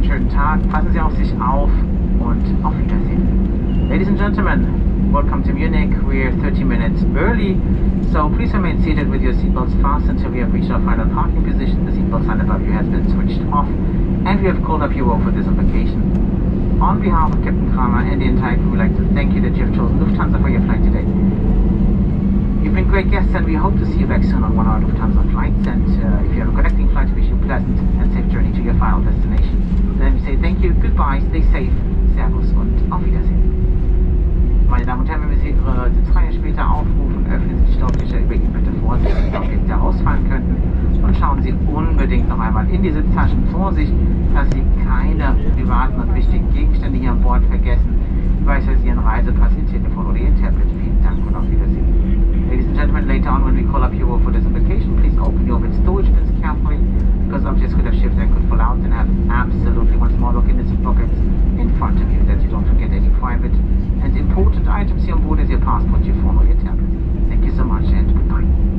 einen schönen Tag, passen Sie auf sich auf und auf Wiedersehen. Ladies and gentlemen, welcome to Munich. We're 30 minutes early, so please remain seated with your seatbelts fastened until we have reached our final parking position. The seatbelt sign above you has been switched off, and we have called up you all for disembarkation. On behalf of Captain Kramer and the entire crew, we'd like to thank you that you have chosen Lufthansa for your flight today. You've been great guests and we hope to see you back soon on one of our Lufthansa flights and uh, if you have a connecting flight, we wish you a pleasant and safe journey to your final destination. Then we say thank you, goodbye, stay safe, Servus und auf Wiedersehen. Meine Damen und Herren, wenn wir Sie Ihre Sitzreihe später aufrufen, öffnen Sie die Staublöcher über Ihnen bitte vorsichtig, Objekte herausfallen könnten und schauen Sie unbedingt noch einmal in die Sitztaschen. Vorsicht, dass Sie keine privaten und wichtigen Gegenstände hier an Bord vergessen, beispielsweise Ihren Reisepass, Ihr Telefon oder Ihr Tablet. Vielen Dank und auf Wiedersehen. Ladies and gentlemen, later on when we call up your for disembarkation, please open your wind storage bins carefully because objects could have shifted and could fall out and have absolutely one small look in its pockets in front of you that you don't forget any private and important items here on board as your passport, your phone or your tablet. Thank you so much and goodbye.